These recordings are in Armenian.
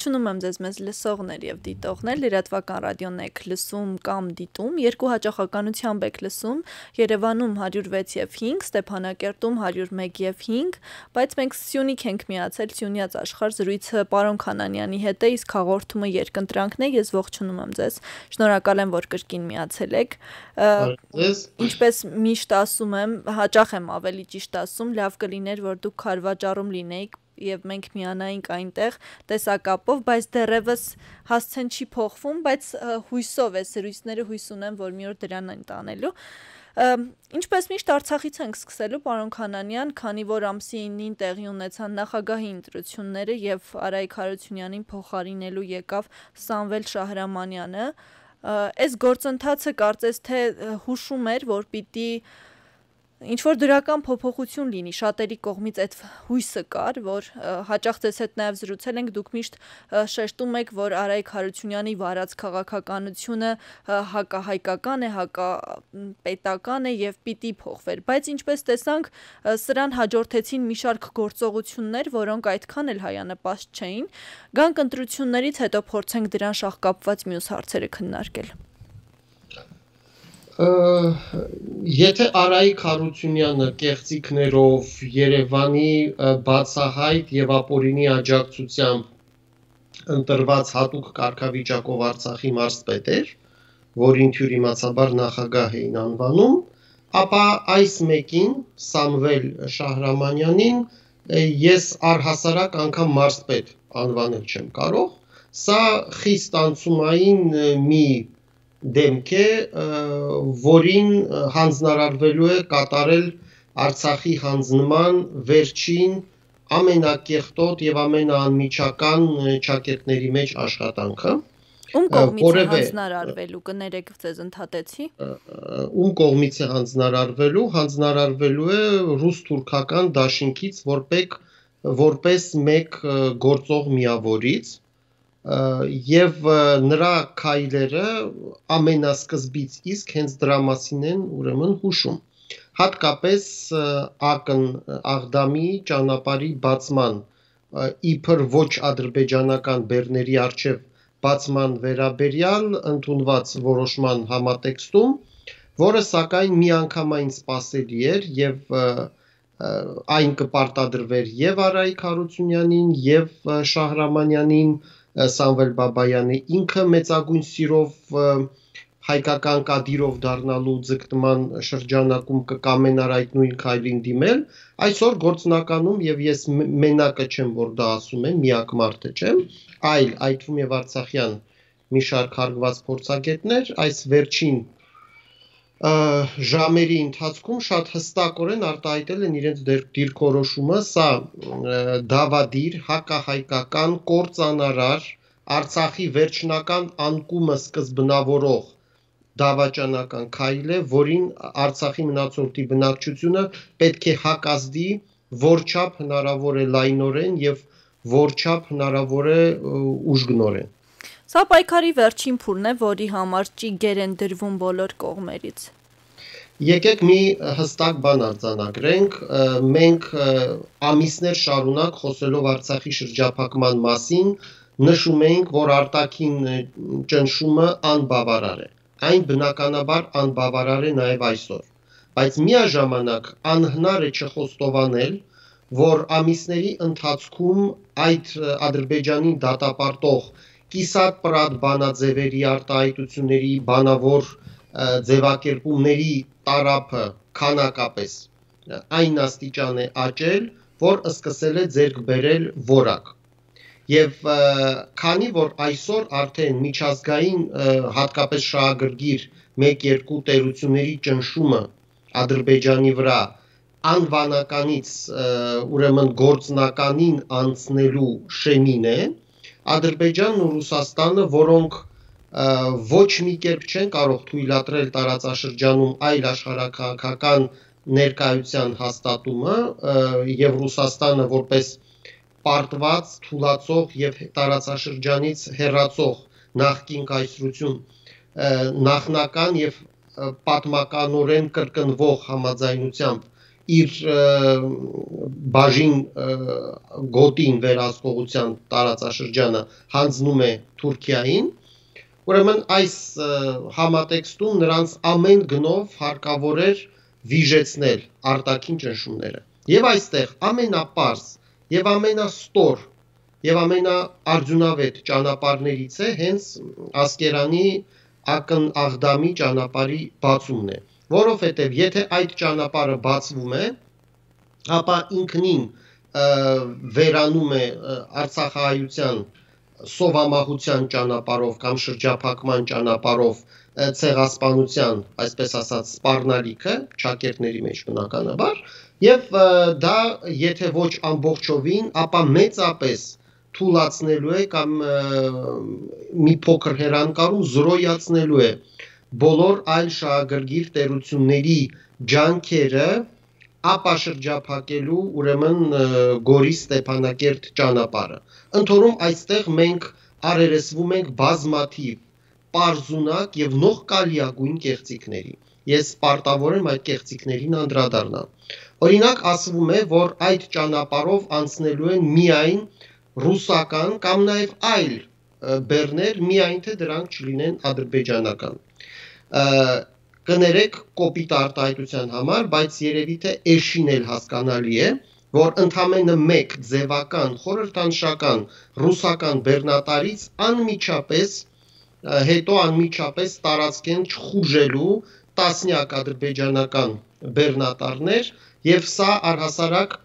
Ողջունում եմ ձեզ մեզ լսողներ եւ դիտողներ, լրատվական ռադիոն եք լսում կամ դիտում, երկու հաճախականությամբ եք լսում, Երևանում 106 եւ 5, Ստեփանակերտում 101 եւ 5, բայց մենք Սյունիք ենք միացել Սյունյաց աշխարհ զրույցը պարոն Խանանյանի հետ է, իսկ հաղորդումը երկընտրանքն է, ես ողջունում եմ ձեզ։ Շնորհակալ եմ, որ կրկին միացել եք։ Ինչպես միշտ ասում եմ, հաճախ եմ ավելի ճիշտ ասում, լավ կլիներ, որ դուք քարվաճառում լինեիք եւ մենք միանայինք այնտեղ տեսակապով, բայց դեռևս հասցեն չի փոխվում, բայց հույսով է սրույցները հույս ունեմ, որ մի օր դրան են տանելու։ Ինչպես միշտ Արցախից ենք սկսելու, պարոն Խանանյան, քանի որ ամսի 9-ին տեղի ունեցան նախագահի ընտրությունները եւ Արայք Հարությունյանին փոխարինելու եկավ Սամվել Շահրամանյանը, այս գործընթացը կարծես թե հուշում էր, որ պիտի ինչ որ դրական փոփոխություն լինի շատերի կողմից այդ հույսը կար որ հաճախ ձեզ հետ նաև զրուցել ենք դուք միշտ շեշտում եք որ Արայք Հարությունյանի վարած քաղաքականությունը հակահայկական է հակապետական է եւ պիտի փոխվեր բայց ինչպես տեսանք սրան հաջորդեցին մի շարք գործողություններ որոնք այդքան էլ հայանպաստ չէին գանք ընտրություններից հետո փորձենք դրան շահկապված մյուս հարցերը քննարկել եթե Արայիկ Հարությունյանը կեղծիքներով Երևանի բացահայտ եւ ապօրինի աջակցությամբ ընտրված հատուկ կարգավիճակով Արցախի մարզպետ էր, որին թյուրիմացաբար նախագահ էին անվանում, ապա այս մեկին Սամվել Շահրամանյանին ես առհասարակ անգամ մարզպետ անվանել չեմ կարող։ Սա խիստ անցումային մի դեմք է, որին հանձնարարվելու է կատարել Արցախի հանձնման վերջին ամենակեղտոտ եւ ամենաանմիջական ճակերտների մեջ աշխատանքը Ում կողմից է հանձնարարվելու, կներեք ձեզ ընդհատեցի։ Ում կողմից է հանձնարարվելու, հանձնարարվելու է ռուս-թուրքական դաշինքից որպես որպես մեկ գործող միավորից, եւ նրա քայլերը ամենասկզբից իսկ հենց դրա մասին են ուրեմն հուշում հատկապես ակն աղդամի ճանապարհի բացման իբր ոչ ադրբեջանական բերների արչև բացման վերաբերյալ ընդունված որոշման համատեքստում որը սակայն միանգամայն սпасելի էր եւ այն կպարտադրվեր եւ Արայիկ Հարությունյանին եւ Շահրամանյանին և, Սամվել Բաբայանը ինքը մեծագույն սիրով հայկական կադիրով դառնալու ձգտման շրջանակում կկամենար այդ նույն քայլին դիմել, այսօր գործնականում եւ ես մենակը չեմ, որ դա ասում եմ, միակ մարդը չեմ, այլ այդվում եւ Արցախյան մի շարք հարգված փորձագետներ այս վերջին ժամերի ընթացքում շատ հստակորեն արտահայտել են իրենց դիրքորոշումը, սա դավադիր, հակահայկական, կորցանարար, Արցախի վերջնական անկումը սկզբնավորող դավաճանական քայլ է, որին Արցախի մնացորդի բնակչությունը պետք է հակազդի որչափ հնարավոր է լայնորեն եւ որչափ հնարավոր է ուժգնորեն Սա պայքարի վերջին փուլն է, որի համար ճիգեր են դրվում բոլոր կողմերից։ Եկեք մի հստակ բան արձանագրենք, մենք ամիսներ շարունակ խոսելով Արցախի շրջափակման մասին, նշում էինք, որ արտաքին ճնշումը անբավարար է։ Այն բնականաբար անբավարար է նաև այսօր։ Բայց միաժամանակ անհնար է չխոստովանել, որ ամիսների ընթացքում այդ Ադրբեջանի դատապարտող կիսատ պրատ բանաձևերի արտահայտությունների բանավոր ձևակերպումների տարափը քանակապես այն աստիճան է աճել, որ սկսել է ձերկ բերել որակ։ Եվ քանի որ այսօր արդեն միջազգային հատկապես շահագրգիռ 1-2 տերությունների ճնշումը Ադրբեջանի վրա անվանականից ուրեմն գործնականին անցնելու շեմին է, Ադրբեջանն ու Ռուսաստանը, որոնք ոչ մի կերպ չեն կարող թույլատրել տարածաշրջանում այլ աշխարհակաղակական ներկայության հաստատումը եւ Ռուսաստանը որպես պարտված, թուլացող եւ տարածաշրջանից հեռացող նախկին կայսրություն նախնական եւ պատմականորեն կրկնվող համաձայնությամբ իր բաժին գոտին վերահսկողության տարածաշրջանը հանձնում է Թուրքիային ուրեմն այս համատեքստում նրանց ամեն գնով հարկավոր էր վիժեցնել արտաքին ճնշումները եւ այստեղ ամենապարզ եւ ամենաստոր եւ ամենաարդյունավետ ճանապարհներից է հենց ասկերանի ակն աղդամի ճանապարհի բացումն է որովհետև եթե այդ ճանապարհը բացվում է, ապա ինքնին վերանում է Արցախահայության սովամահության ճանապարհով կամ շրջափակման ճանապարհով ցեղասպանության, այսպես ասած, սպառնալիքը ճակերտների մեջ բնականաբար, եւ դա եթե ոչ ամբողջովին, ապա մեծապես թուլացնելու է կամ մի փոքր հերանկարում զրոյացնելու է բոլոր այլ շահագրգիռ տերությունների ջանքերը ապաշրջափակելու ուրեմն Գորի Ստեփանակերտ ճանապարհը։ Ընթորում այստեղ մենք արերեսվում ենք բազմաթիվ պարզունակ եւ նողկալիագույն կեղծիքների։ Ես պարտավոր եմ այդ կեղծիքներին անդրադառնալ։ Օրինակ ասվում է, որ այդ ճանապարհով անցնելու են միայն ռուսական կամ նաև այլ բեռներ, միայն թե դրանք չլինեն ադրբեջանական կներեք կոպիտ արտահայտության համար, բայց երևի թե էշին էլ հասկանալի է, որ ընդամենը մեկ ձևական խորհրդանշական ռուսական բեռնատարից անմիջապես հետո անմիջապես տարածքեն չխուժելու տասնյակ ադրբեջանական բեռնատարներ եւ սա առհասարակ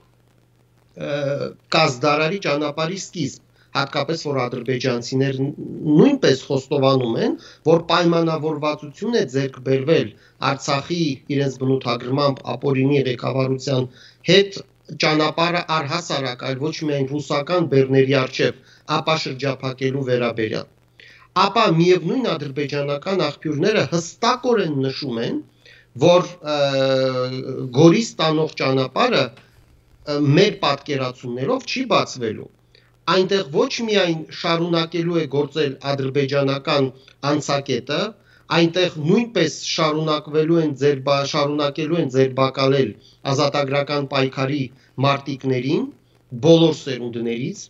կազդարարի ճանապարհի սկիզբ հատկապես որ ադրբեջանցիներ նույնպես խոստովանում են, որ պայմանավորվածություն է ձեռք բերվել Արցախի իրենց բնութագրմամբ ապօրինի ղեկավարության հետ ճանապարհը առհասարակ այլ ոչ միայն ռուսական բեռների արչև ապա շրջափակելու վերաբերյալ ապա միևնույն ադրբեջանական աղբյուրները հստակորեն նշում են, որ գորի ստանող ճանապարհը մեր պատկերացումներով չի բացվելու այնտեղ ոչ միայն շարունակելու է գործել ադրբեջանական անցակետը, այնտեղ նույնպես շարունակվելու են ձեր շարունակելու են ձերբակալել ազատագրական պայքարի մարտիկներին բոլոր սերունդներից,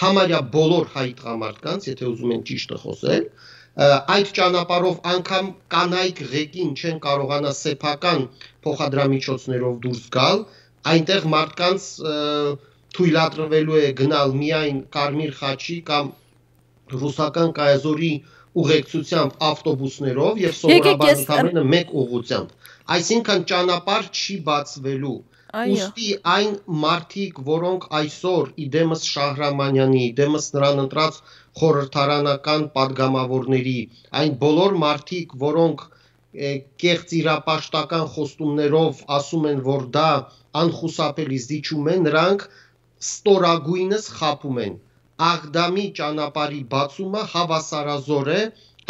համարյա բոլոր հայ տղամարդկանց, եթե ուզում են ճիշտը խոսել, այդ ճանապարհով անգամ կանայք ղեկին չեն կարողանա սեփական փոխադրամիջոցներով դուրս գալ, այնտեղ մարդկանց և, թույլատրվելու է գնալ միայն Կարմիր խաչի կամ ռուսական կայազորի ուղեկցությամբ ավտոբուսներով եւ սովորաբար ընդամենը մեկ ուղությամբ։ Այսինքն ճանապարհ չի բացվելու։ Ոստի այն մարդիկ, որոնք այսօր իդեմս Շահրամանյանի, իդեմս նրան ընտրած խորհրդարանական падգամավորների, այն բոլոր մարդիկ, որոնք կեղծ իրապաշտական խոստումներով ասում են, որ դա անխուսափելի զիջում է, նրանք ստորագույնս խապում են։ Աղդամի ճանապարհի բացումը հավասարազոր է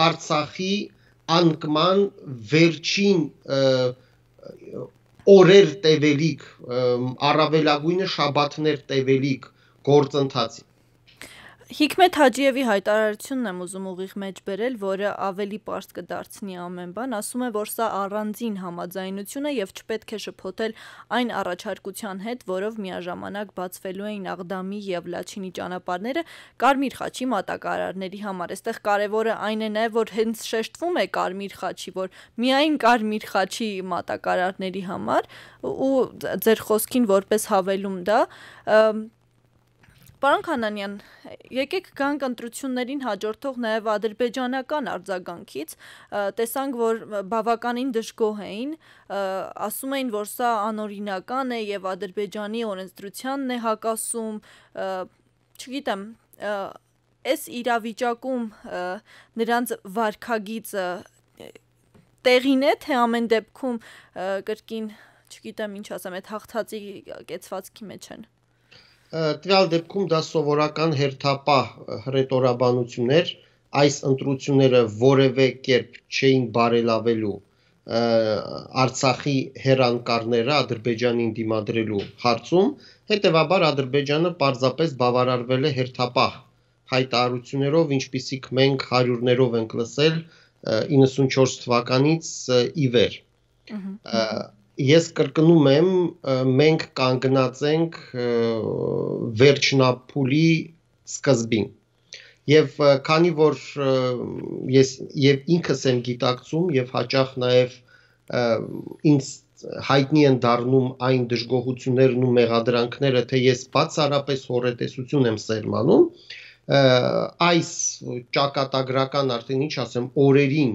Արցախի անկման վերջին օրեր տևելիք, առավելագույնը շաբաթներ տևելիք գործընթացի։ Հիկմետ Հաջիևի հայտարարությունն եմ ուզում ուղիղ մեջ բերել, որը ավելի པարզ կդարձնի ամեն բան, ասում է, որ սա առանձին համաձայնություն է եւ չպետք է շփոթել այն առաջարկության հետ, որով միաժամանակ բացվելու էին Աղդամի եւ Լաչինի ճանապարհները Կարմիր խաչի մատակարարների համար։ Այստեղ կարևորը այն է նաեւ, որ հենց շեշտվում է Կարմիր խաչի, որ միայն Կարմիր խաչի մատակարարների համար ու ձեր խոսքին որպես հավելում դա Պարոն Քանանյան, եկեք գանք ընտրություններին հաջորդող նաև ադրբեջանական արձագանքից, տեսանք, որ բավականին դժգոհ էին, ասում էին, որ սա անօրինական է եւ Ադրբեջանի օրենսդրությանն է հակասում, չգիտեմ, այս իրավիճակում նրանց վարկագիծը տեղին է, թե ամեն դեպքում կրկին, չգիտեմ ինչ ասեմ, այդ հաղթածի կեցվածքի մեջ են տվյալ դեպքում դա սովորական հերթապահ հռետորաբանություն էր այս ընտրությունները որևէ կերպ չէին բարելավելու Արցախի հերանկարները Ադրբեջանին դիմադրելու հարցում, հետևաբար Ադրբեջանը պարզապես բավարարվել է հերթապահ հայտարարություններով, ինչպիսիք մենք հարյուրներով ենք լսել 94 թվականից ի վեր։ ես կրկնում եմ, մենք կանգնած ենք վերջնապուլի սկզբին։ Եվ քանի որ ես եւ ինքս եմ գիտակցում եւ հաճախ նաեւ ինձ հայտնի են դառնում այն դժգոհություններն ու մեղադրանքները, թե ես բացառապես հորետեսություն եմ սերմանում, այս ճակատագրական արդեն ինչ ասեմ, օրերին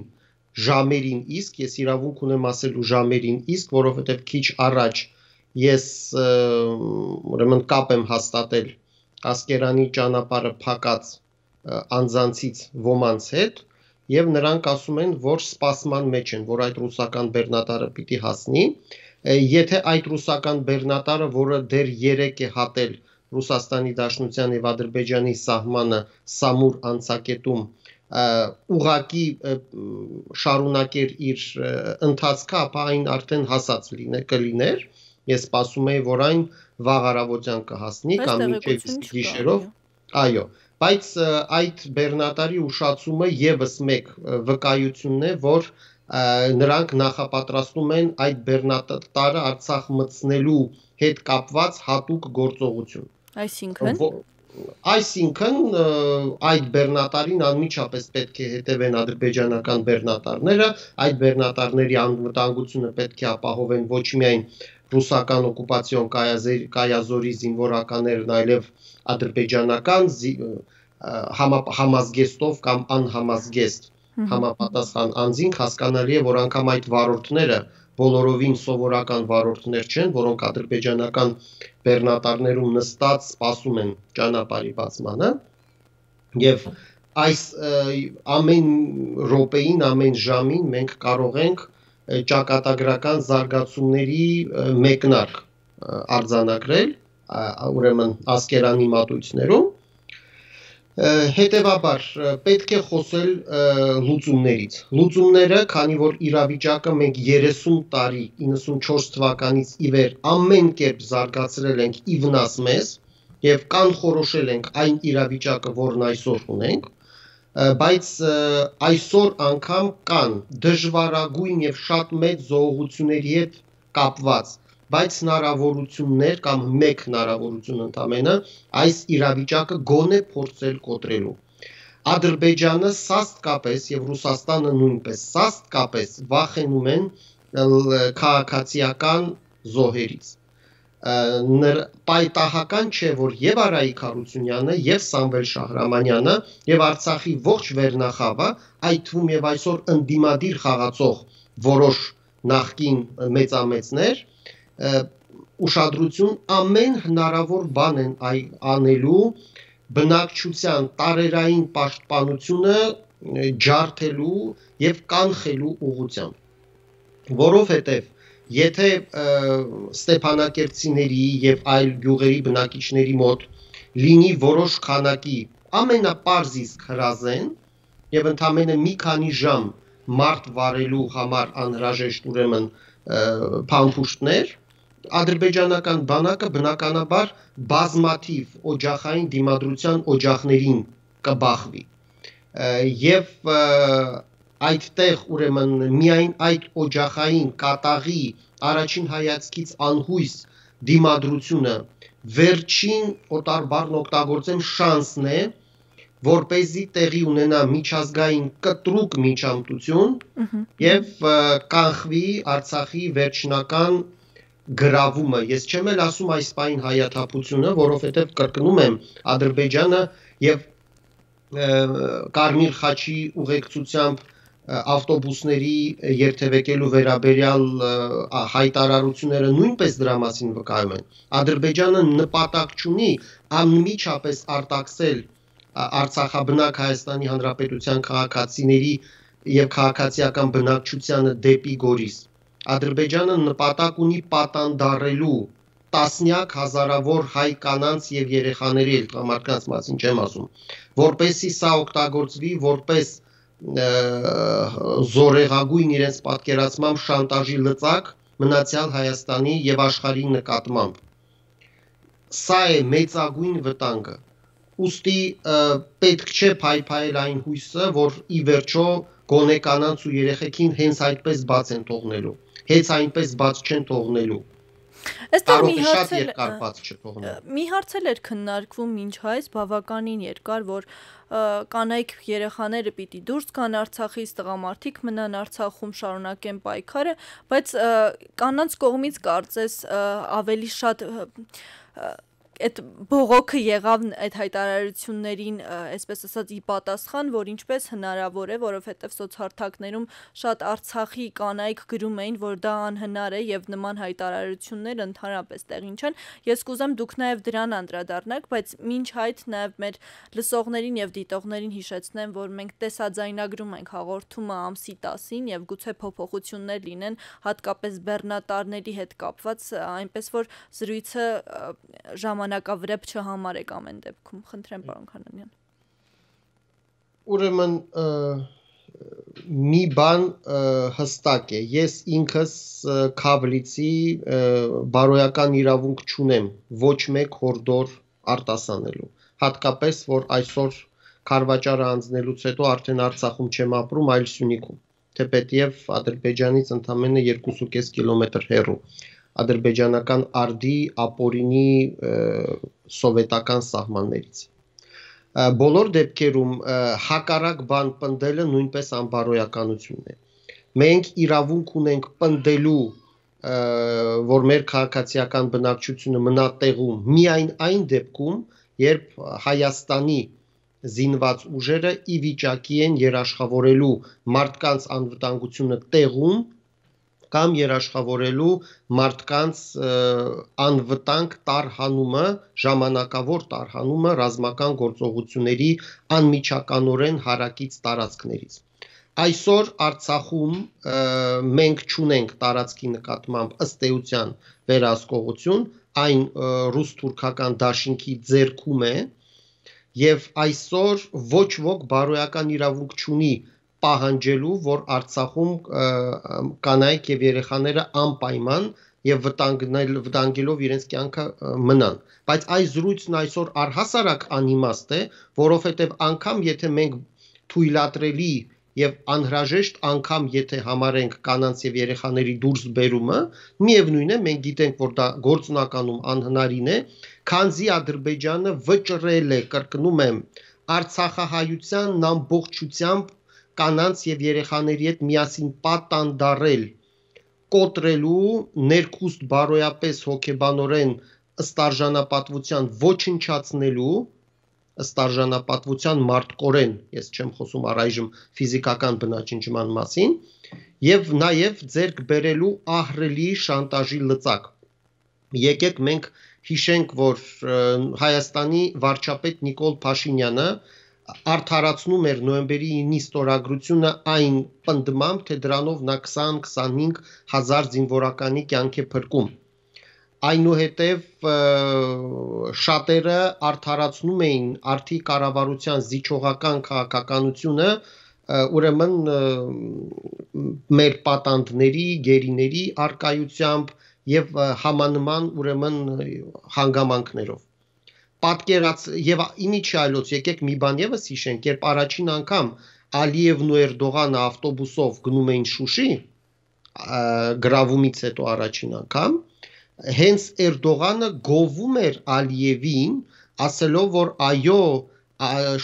ժամերին իսկ ես իրավունք ունեմ ասելու ժամերին իսկ, որովհետև քիչ առաջ ես ուրեմն կապ եմ հաստատել Ասկերանի ճանապարհը փակած անձանցից ոմանց հետ եւ նրանք ասում են, որ սպասման մեջ են, որ այդ ռուսական բեռնատարը պիտի հասնի։ Եթե այդ ռուսական բեռնատարը, որը դեռ 3 է հատել Ռուսաստանի Դաշնության եւ Ադրբեջանի սահմանը Սամուր անցակետում, ուղակի շարունակեր իր ընթացքը, ապա այն արդեն հասած լիներ, կլիներ։ Ես սպասում եի, որ այն վաղ առավոտյան կհասնի կամ մինչև գիշերով։ Այո, բայց այդ բեռնատարի ուշացումը եւս մեկ վկայությունն է, որ նրանք նախապատրաստում են այդ բեռնատարը Արցախ մտցնելու հետ կապված հատուկ գործողություն։ Այսինքն Այսինքն այդ բեռնատարին անմիջապես պետք է հետևեն ադրբեջանական բեռնատարները, այդ բեռնատարների անվտանգությունը պետք է ապահովեն ոչ միայն ռուսական օկուպացիոն կայազորի զինվորականներն, այլև ադրբեջանական համազգեստով կամ անհամազգեստ համապատասխան անձինք հասկանալի է, որ անգամ այդ վարորդները բոլորովին սովորական վարորդներ չեն, որոնք ադրբեջանական բեռնատարներում նստած սպասում են ճանապարհի բացմանը եւ այս ամեն րոպեին, ամեն ժամին մենք կարող ենք ճակատագրական զարգացումների մեկնարկ արձանագրել, ուրեմն ասկերանի մատույցներում Հետևաբար պետք է խոսել լուծումներից։ Լուծումները, քանի որ իրավիճակը մենք 30 տարի 94 թվականից ի վեր ամեն կերպ զարգացրել ենք ի վնաս մեզ եւ կանխորոշել ենք այն իրավիճակը, որն այսօր ունենք, բայց այսօր անգամ կան դժվարագույն եւ շատ մեծ զողողությունների հետ կապված բայց հնարավորություններ կամ մեկ հնարավորություն ընդամենը այս իրավիճակը գոնե փորձել կոտրելու։ Ադրբեջանը սաստկապես եւ Ռուսաստանը նույնպես սաստկապես վախենում են քաղաքացիական զոհերից պայտահական չէ, որ եւ Արայիկ Հարությունյանը, եւ Սամվել Շահրամանյանը, եւ Արցախի ողջ վերնախավը, այդ թվում եւ այսօր ընդդիմադիր խաղացող որոշ նախկին մեծամեծներ ուշադրություն ամեն հնարավոր բան են այ անելու բնակչության տարերային պաշտպանությունը ջարդելու եւ կանխելու ուղղությամբ որովհետեւ եթե Ստեփանակերտցիների եւ այլ գյուղերի բնակիչների մոտ լինի որոշ քանակի ամենապարզիսկ հրազեն եւ ընդամենը մի քանի ժամ մարդ վարելու համար անհրաժեշտ ուրեմն փամփուշտներ ադրբեջանական բանակը բնականաբար բազմաթիվ օջախային դիմադրության օջախներին կբախվի եւ այդտեղ ուրեմն միայն այդ օջախային կատաղի առաջին հայացքից անհույս դիմադրությունը վերջին օտարբարն օգտագործեմ շանսն է որ เป զի տեղի ունենա միջազգային կտրուկ միջամտություն եւ կանխվի Արցախի վերջնական գրավումը։ Ես չեմ էլ ասում այս պայն հայաթափությունը, որովհետև կրկնում եմ Ադրբեջանը եւ Կարմիր խաչի ուղեկցությամբ ավտոբուսների երթևեկելու վերաբերյալ հայտարարությունները նույնպես դրա մասին վկայում են։ Ադրբեջանը նպատակ չունի անմիջապես արտաքսել Արցախաբնակ Հայաստանի Հանրապետության քաղաքացիների եւ քաղաքացիական բնակչությանը դեպի Գորիս Ադրբեջանը նպատակ ունի պատանդարելու տասնյակ հազարավոր հայ կանանց եւ երեխաների էլ տղամարդկանց մասին չեմ ասում, որպեսի սա օգտագործվի որպես զորեղագույն իրենց պատկերացմամբ շանտաժի լծակ մնացյալ Հայաստանի եւ աշխարհի նկատմամբ։ Սա է մեծագույն վտանգը։ Ոստի պետք չէ փայփայել այն հույսը, որ ի վերջո գոնե կանանց ու երեխեքին հենց այդպես բաց են թողնելու հենց այնպես բաց չեն թողնելու։ Այստեղ մի հարց էլ երկար բաց չթողնել։ Մի հարց էր քննարկվում ոչ հայց բավականին երկար, որ կանայք երեխաները պիտի դուրս գան Արցախից, տղամարդիկ մնան Արցախում, շարունակեն պայքարը, բայց կանանց կողմից կարծես ավելի շատ այդ բողոքը եղավ այդ հայտարարություններին, այսպես ասած, ի պատասխան, որ ինչպես հնարավոր է, որովհետև սոցհարթակներում շատ Արցախի կանայք գրում էին, որ դա անհնար է եւ նման հայտարարություններ ընդհանրապես տեղին չեն։ Ես կուզեմ դուք նաեւ դրան անդրադառնաք, բայց ինչ հայտ նաեւ մեր լսողներին եւ դիտողներին հիշեցնեմ, որ մենք տեսաձայնագրում ենք հաղորդումը ամսի 10-ին եւ գուցե փոփոխություններ լինեն հատկապես բեռնատարների հետ կապված, այնպես որ զրույցը ժամ ժամանակավրեպ չհամարեք ամեն դեպքում։ Խնդրեմ, պարոն Քանանյան։ Ուրեմն մի բան հստակ է. Ես ինքս քաբլիցի բարոյական իրավունք չունեմ ոչ մեկ հորդոր արտասանելու հատկապես որ այսօր Խարվաճարը անցնելուց հետո արդեն Արցախում չեմ ապրում այլ Սյունիքում թեպետև Ադրբեջանից ընդամենը 2.5 կիլոմետր հեռու ադրբեջանական արդի ապորինի սովետական սահմաններից բոլոր դեպքերում հակառակ բան պնդելը նույնպես անբարոյականություն է մենք իրավունք ունենք պնդելու որ մեր քաղաքացիական բնակչությունը մնա տեղում միայն այն դեպքում երբ Հայաստանի զինված ուժերը ի վիճակի են երաշխավորելու մարդկանց անվտանգությունը տեղում կամ երաշխավորելու մարդկանց անվտանգ տարհանումը, ժամանակավոր տարհանումը ռազմական գործողությունների անմիջականորեն հարակից տարածքներից։ Այսօր Արցախում մենք ճունենք տարածքի նկատմամբ ըստ էության վերահսկողություն, այն ռուս-թուրքական դաշինքի ձեռքում է եւ այսօր ոչ ոք բարոյական իրավունք չունի պահանջելու, որ Արցախում կանայք եւ երեխաները անպայման եւ վտանգնել վտանգելով իրենց կյանքը մնան բայց այս զրույցն այսօր առհասարակ անիմաստ է որովհետեւ անգամ եթե մենք թույլատրելի եւ անհրաժեշտ անգամ եթե համարենք կանանց եւ երեխաների դուրս բերումը միևնույն է մենք գիտենք որ դա գործնականում անհնարին է քանզի ադրբեջանը վճռել է կրկնում եմ արցախահայության ամբողջությամբ կանանց եւ երեխաների հետ միասին պատանդարել կոտրելու ներքուստ բարոյապես հոգեբանորեն ըստարժանապատվության ոչնչացնելու ըստարժանապատվության մարտկորեն, ես չեմ խոսում առայժմ ֆիզիկական բնաճնջման մասին, եւ նաեւ ձերկ բերելու ահրելի շանտաժի լծակ։ Եկեք մենք հիշենք, որ Հայաստանի վարչապետ Նիկոլ Փաշինյանը արդարացնում էր նոյեմբերի 9-ի ստորագրությունը այն պնդմամբ, թե դրանով նա 20-25 հազար զինվորականի կյանք է փրկում։ Այնուհետև շատերը արդարացնում էին արդի կառավարության զիջողական քաղաքականությունը, ուրեմն մեր պատանդների, գերիների արկայությամբ եւ համանման ուրեմն հանգամանքներով պատկերած եւ իմիջի այլոց եկեք մի բան եւս հիշենք, երբ առաջին անգամ Ալիևն ու Էրդողանը ավտոբուսով գնում էին Շուշի, գրավումից հետո առաջին անգամ, հենց Էրդողանը գովում էր Ալիևին, ասելով, որ այո,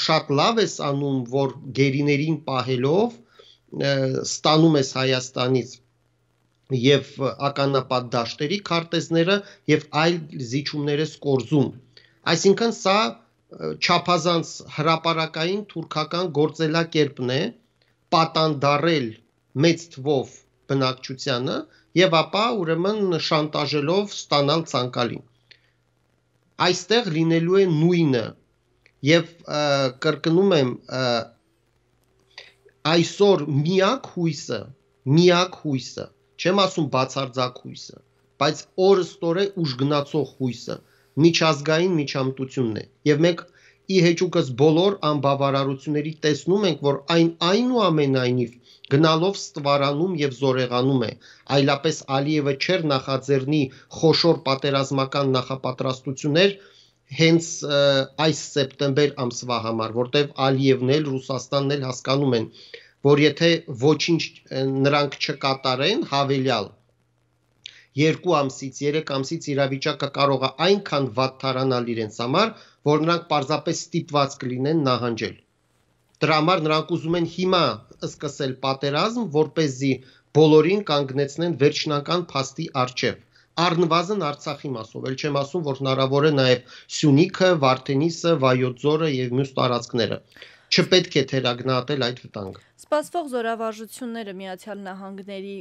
շատ լավ ես անում, որ գերիներին պահելով ստանում ես Հայաստանից եւ ականապատ դաշտերի քարտեզները եւ այլ զիջումներ ես կորզում Այսինքն սա չափազանց հրաապարակային թուրքական գործելակերպն է պատանդարել մեծ թվով բնակչությանը եւ ապա ուրեմն շանտաժելով ստանալ ցանկալին այստեղ լինելու է նույնը եւ կրկնում եմ այսօր միակ հույսը միակ հույսը չեմ ասում բացարձակ հույսը բայց օրստորե ուժ գնացող հույսը միջազգային միջամտությունն է եւ մենք ի հեճուկս բոլոր անբավարարությունների տեսնում ենք որ այն այնուամենայնիվ գնալով ստվարանում եւ զորեղանում է այլապես Ալիևը չեր նախաձեռնի խոշոր պատերազմական նախապատրաստություններ հենց այս սեպտեմբեր ամսվա համար որտեվ Ալիևն էլ Ռուսաստանն էլ հասկանում են որ եթե ոչինչ նրանք չկատարեն հավելյալ 2 ամսից 3 ամսից իրավիճակը կարող է այնքան վատ թարանալ իրենց համար, որ նրանք պարզապես ստիպված կլինեն նահանջել։ Դրա համար նրանք ուզում են հիմա սկսել պատերազմ, որ เป զի բոլորին կանգնեցնեն վերջնական փաստի առջև առնվազն Արցախի մասով, ել չեմ ասում, որ հնարավոր է նաև Սյունիքը, Վարդենիսը, Վայոց ձորը եւ մյուս տարածքները չպետք է թերագնահատել այդ վտանգը։ Սպասվող զորավարժությունները Միացյալ Նահանգների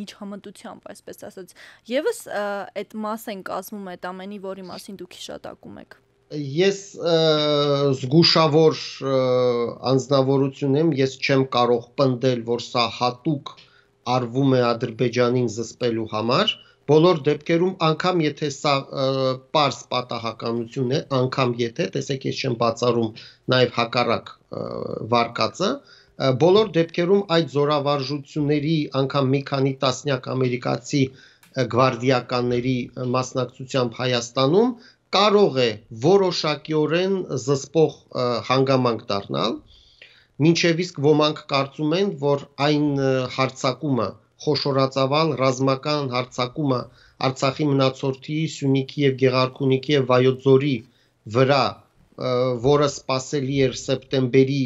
միջհամտությամբ, այսպես ասած, եւս այդ մաս են կազմում այդ ամենի, որի մասին դուք հիշատակում եք։ Ես զգուշավոր անznավորություն եմ, ես չեմ կարող պնդել, որ սա հատուկ արվում է Ադրբեջանին զսպելու համար, Բոլոր դեպքերում անգամ եթե սա པարս պատահականություն է, անգամ եթե, տեսեք ես չեմ բացառում նաև հակառակ վարկածը, բոլոր դեպքերում այդ զորավարժությունների անգամ մի քանի տասնյակ ամերիկացի գվարդիականների մասնակցությամբ Հայաստանում կարող է որոշակիորեն զսպող հանգամանք դառնալ մինչև իսկ ոմանք կարծում են, որ այն հարցակումը, խոշորածավալ ռազմական հարցակումը Արցախի մնացորդի Սյունիքի եւ Գեղարքունիքի եւ Վայոձորի վրա որը սпасելի էր սեպտեմբերի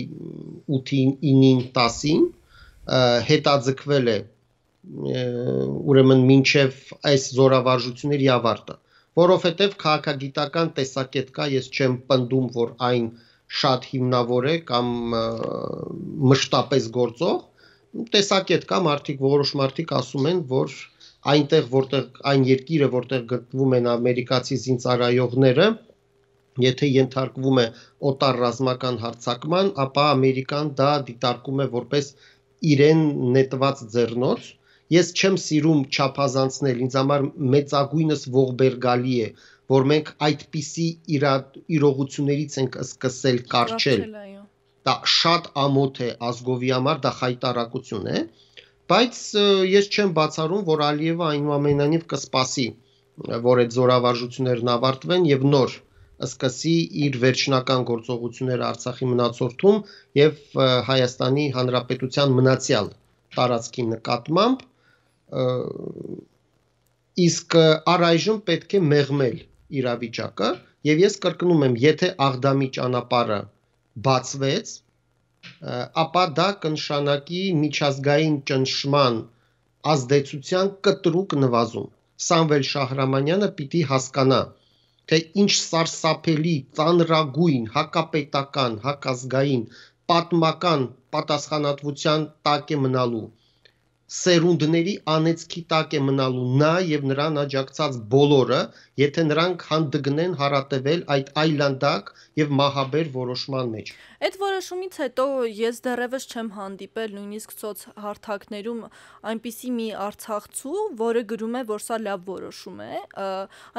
8-ին 9-ին 10-ին հետաձգվել է ուրեմն մինչև այս զորավարժությունների ավարտը որովհետև քաղաքագիտական տեսակետ կա ես չեմ պնդում որ այն շատ հիմնավոր է կամ մշտապես գործող տեսակետ կա, մարդիկ որոշ մարդիկ ասում են, որ այնտեղ որտեղ այն երկիրը, որտեղ գտնվում են ամերիկացի զինծառայողները, եթե ենթարկվում է օտար ռազմական հարձակման, ապա Ամերիկան դա դիտարկում է որպես իրեն նետված ձեռնոց։ Ես չեմ սիրում չափազանցնել, ինձ համար մեծագույնս ողբերգալի է, որ մենք այդպիսի իրողություններից ենք սկսել կարճել։ Այո դա շատ ամոթ է ազգովի համար, դա խայտարակություն է, բայց ես չեմ բացառում, որ Ալիևը այնուամենայնիվ կսպասի, որ այդ զորավարժություններն ավարտվեն եւ նոր սկսի իր վերջնական գործողությունները Արցախի մնացորդում եւ Հայաստանի Հանրապետության մնացյալ տարածքի նկատմամբ իսկ առայժմ պետք է մեղմել իրավիճակը եւ ես կրկնում եմ, եթե աղդամի ճանապարհը բացվեց, ապա դա կնշանակի միջազգային ճնշման ազդեցության կտրուկ նվազում։ Սամվել Շահրամանյանը պիտի հասկանա, թե ինչ սարսափելի, ծանրագույն, հակապետական, հակազգային, պատմական պատասխանատվության տակ է մնալու սերունդների անեծքի տակ է մնալու նա եւ նրան աջակցած բոլորը, եթե նրանք հանդգնեն հարատևել այդ այլանդակ եւ մահաբեր որոշման մեջ։ Այդ որոշումից հետո ես դեռևս չեմ հանդիպել նույնիսկ սոց հարթակներում այնպիսի մի արցախցու, որը գրում է, որ սա լավ որոշում է,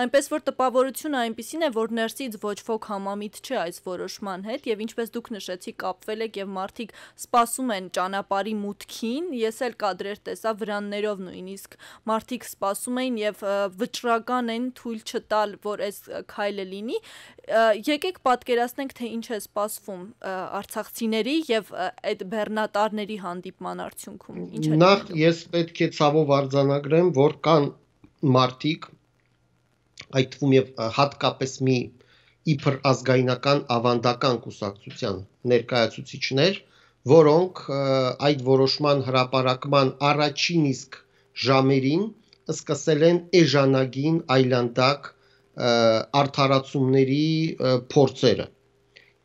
այնպես որ տպավորությունը այնպիսին է, որ ներսից ոչ ոք համամիտ չէ այս որոշման հետ եւ ինչպես դուք նշեցիք, կապվել եք եւ մարդիկ սպասում են ճանապարհի մուտքին, ես էլ կադրեր տեսա վրաններով նույնիսկ մարդիկ սպասում էին եւ վճռական են թույլ չտալ, որ այս քայլը լինի։ Եկեք պատկերացնենք, թե ինչ է սպասվում արցախցիների եւ այդ բեռնատարների հանդիպման արդյունքում։ Ինչ է։ Նախ ես պետք է ցավով արձանագրեմ, որ կան մարդիկ այդ թվում եւ հատկապես մի իբր ազգայնական ավանդական կուսակցության ներկայացուցիչներ, որոնք այդ որոշման հրապարակման առաջին իսկ ժամերին սկսել են էժանագին այլանդակ արդարացումների փորձերը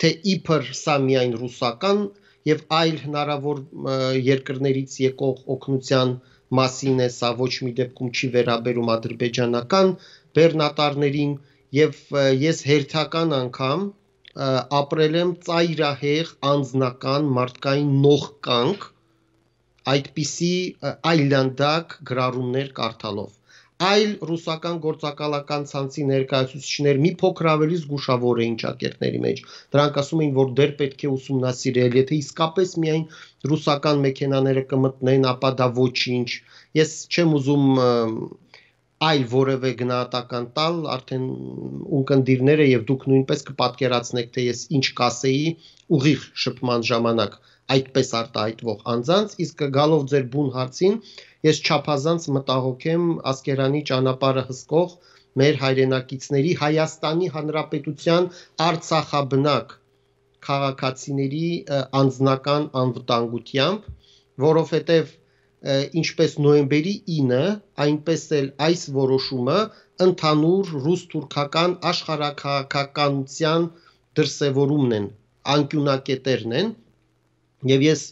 թե իբր սա միայն ռուսական եւ այլ հնարավոր երկրներից եկող օգնության մասին է սա ոչ մի դեպքում չի վերաբերում ադրբեջանական բեռնատարներին եւ ես հերթական անգամ ապրել եմ ծայրահեղ անձնական մարդկային նող կանք այդպիսի այլանդակ գրառումներ կարդալով այլ ռուսական գործակալական ցանցի ներկայացուցիչներ մի փոքր ավելի զգուշավոր էին ճակերտների մեջ։ Դրանք ասում էին, որ դեռ պետք է ուսումնասիրել, եթե իսկապես միայն ռուսական մեքենաները կմտնեն, ապա դա ոչինչ։ Ես չեմ ուզում այլ որևէ գնահատական տալ արդեն ունկնդիրները եւ դուք նույնպես կպատկերացնեք թե ես ինչ կասեի ուղիղ շփման ժամանակ այդպես արտահայտվող անձանց, իսկ գալով ձեր բուն հարցին, ես չափազանց մտահոգ եմ ասկերանի ճանապարհը հսկող մեր հայրենակիցների Հայաստանի Հանրապետության Արցախաբնակ քաղաքացիների անձնական անվտանգությամբ, որովհետև ինչպես նոյեմբերի 9-ը, այնպես էլ այս որոշումը ընդհանուր ռուս-թուրքական աշխարհակաղակականության դրսևորումն են, անկյունակետերն են, Եվ ես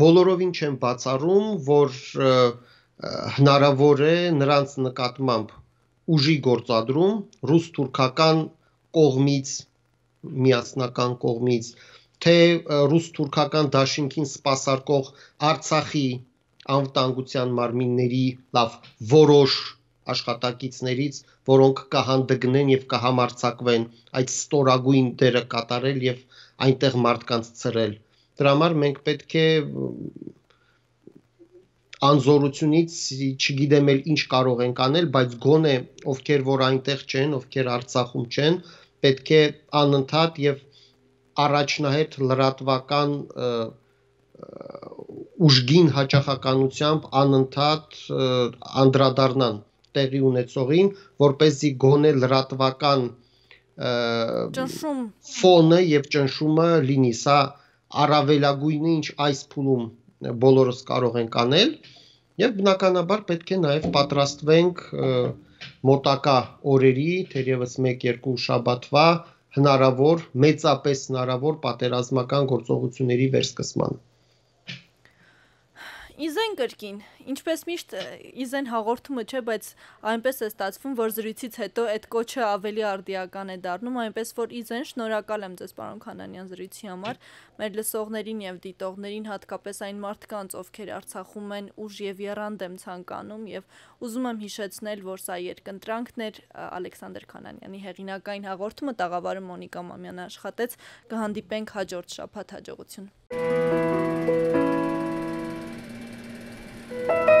բոլորովին չեմ բացառում, որ հնարավոր է նրանց նկատմամբ ուժի գործադրում ռուս-թուրքական կողմից, միասնական կողմից, թե ռուս-թուրքական դաշինքին սпасարկող Արցախի անվտանգության մարմինների լավ որոշ աշխատակիցներից, որոնք կհանդգնեն եւ կհամարցակվեն այդ ստորագույն դերը կատարել եւ այնտեղ մարդկանց ծրել։ Դրա համար մենք պետք է անզորությունից չգիտեմ էլ ինչ կարող ենք անել, բայց գոնե ովքեր որ այնտեղ չեն, ովքեր Արցախում չեն, պետք է անընդհատ եւ առաջնահերթ լրատվական ուժգին հաճախականությամբ անընդհատ անդրադառնան տեղի ունեցողին, որ เป զի գոնե լրատվական ճնշում ֆոնը եւ ճնշումը լինի։ Սա առավելագույնը ինչ այս փուլում բոլորս կարող ենք անել եւ բնականաբար պետք է նաեւ պատրաստվենք մոտակա օրերի, թերևս 1-2 շաբաթվա հնարավոր մեծապես հնարավոր պատերազմական գործողությունների վերսկսման։ Իզեն կրկին, ինչպես միշտ իզեն հաղորդումը չէ, բայց այնպես է ստացվում, որ զրույցից հետո այդ կոչը ավելի արդիական է դառնում, այնպես որ իզեն շնորհակալ եմ ձեզ պարոն Խանանյան զրույցի համար, մեր լսողներին եւ դիտողներին, հատկապես այն մարդկանց, ովքեր Արցախում են ուժ եւ երանգ եմ ցանկանում եւ ուզում եմ հիշեցնել, որ սա երկընտրանքն էր Ալեքսանդր Խանանյանի հեղինակային հաղորդումը տաղավարում Մոնիկա Մամյանը աշխատեց, կհանդիպենք հաջորդ շաբաթ հաջողություն։ 了。